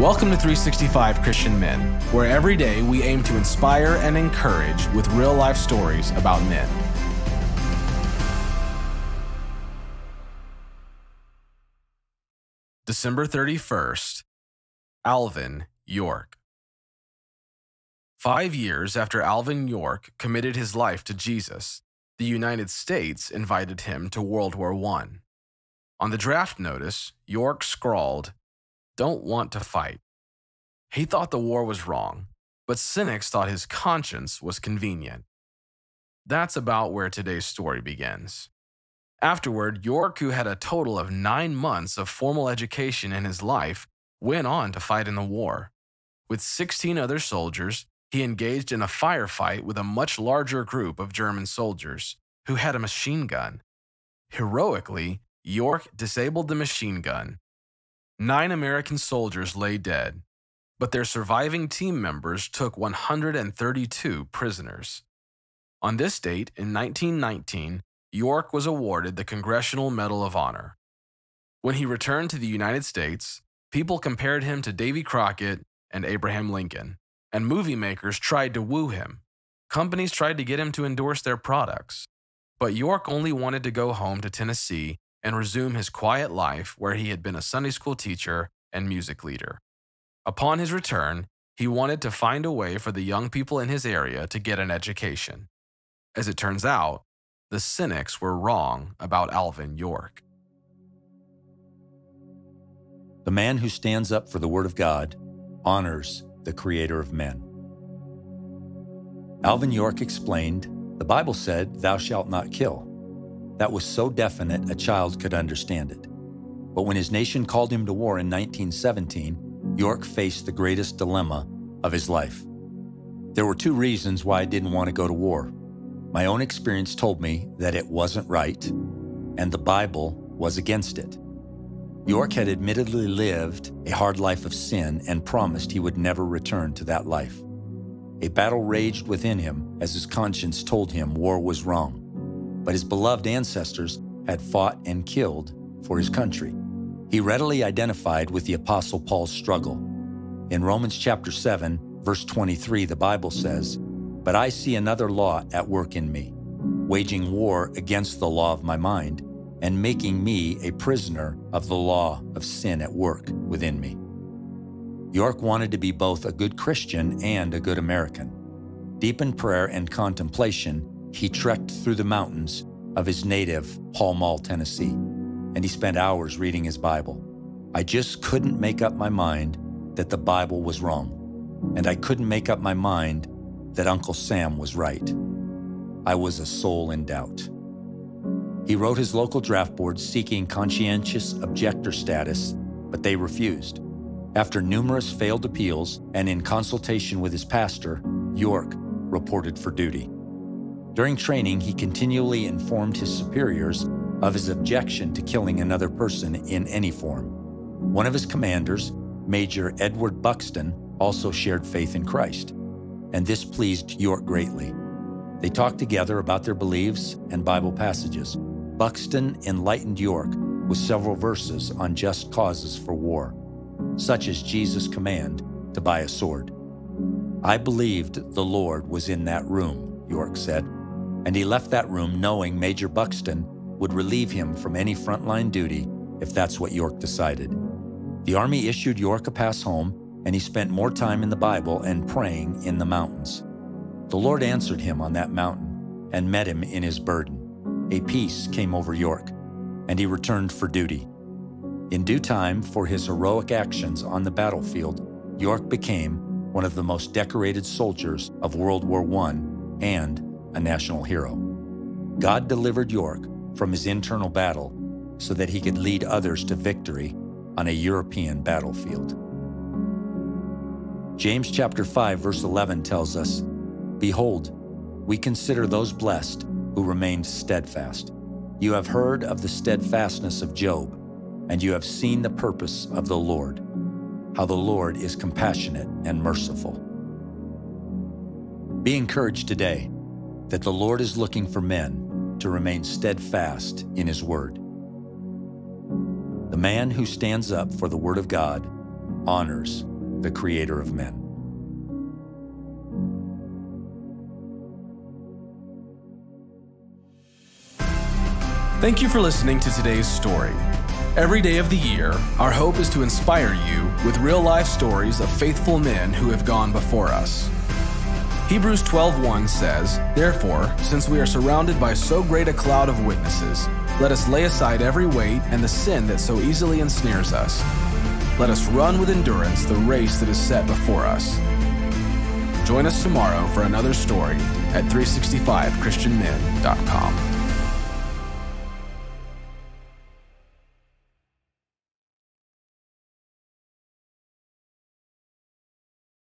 Welcome to 365 Christian Men, where every day we aim to inspire and encourage with real life stories about men. December 31st, Alvin York. Five years after Alvin York committed his life to Jesus, the United States invited him to World War I. On the draft notice, York scrawled, Don't want to fight. He thought the war was wrong, but cynics thought his conscience was convenient. That's about where today's story begins. Afterward, York, who had a total of nine months of formal education in his life, went on to fight in the war. With 16 other soldiers, he engaged in a firefight with a much larger group of German soldiers who had a machine gun. Heroically, York disabled the machine gun. Nine American soldiers lay dead, but their surviving team members took 132 prisoners. On this date in 1919, York was awarded the Congressional Medal of Honor. When he returned to the United States, people compared him to Davy Crockett and Abraham Lincoln and movie makers tried to woo him. Companies tried to get him to endorse their products. But York only wanted to go home to Tennessee and resume his quiet life where he had been a Sunday school teacher and music leader. Upon his return, he wanted to find a way for the young people in his area to get an education. As it turns out, the cynics were wrong about Alvin York. The man who stands up for the Word of God honors the creator of men. Alvin York explained The Bible said, Thou shalt not kill. That was so definite a child could understand it. But when his nation called him to war in 1917, York faced the greatest dilemma of his life. There were two reasons why I didn't want to go to war. My own experience told me that it wasn't right, and the Bible was against it. York had admittedly lived a hard life of sin and promised he would never return to that life. A battle raged within him as his conscience told him war was wrong. But his beloved ancestors had fought and killed for his country. He readily identified with the Apostle Paul's struggle. In Romans chapter 7, verse 23, the Bible says, But I see another law at work in me, waging war against the law of my mind and making me a prisoner of the law of sin at work within me. York wanted to be both a good Christian and a good American. Deep in prayer and contemplation, he trekked through the mountains of his native Pall Mall, Tennessee, and he spent hours reading his Bible. I just couldn't make up my mind that the Bible was wrong, and I couldn't make up my mind that Uncle Sam was right. I was a soul in doubt. He wrote his local draft board seeking conscientious objector status, but they refused. After numerous failed appeals and in consultation with his pastor, York reported for duty. During training, he continually informed his superiors of his objection to killing another person in any form. One of his commanders, Major Edward Buxton, also shared faith in Christ, and this pleased York greatly. They talked together about their beliefs and Bible passages. Buxton enlightened York with several verses on just causes for war, such as Jesus' command to buy a sword. I believed the Lord was in that room, York said, and he left that room knowing Major Buxton would relieve him from any frontline duty if that's what York decided. The Army issued York a pass home, and he spent more time in the Bible and praying in the mountains. The Lord answered him on that mountain and met him in his burden a peace came over York, and he returned for duty. In due time, for his heroic actions on the battlefield, York became one of the most decorated soldiers of World War I and a national hero. God delivered York from his internal battle so that he could lead others to victory on a European battlefield. James chapter 5 verse 11 tells us, Behold, we consider those blessed who remained steadfast. You have heard of the steadfastness of Job, and you have seen the purpose of the Lord, how the Lord is compassionate and merciful. Be encouraged today that the Lord is looking for men to remain steadfast in His Word. The man who stands up for the Word of God honors the Creator of men. Thank you for listening to today's story. Every day of the year, our hope is to inspire you with real life stories of faithful men who have gone before us. Hebrews 12:1 says, "Therefore, since we are surrounded by so great a cloud of witnesses, let us lay aside every weight and the sin that so easily ensnares us. Let us run with endurance the race that is set before us." Join us tomorrow for another story at 365christianmen.com.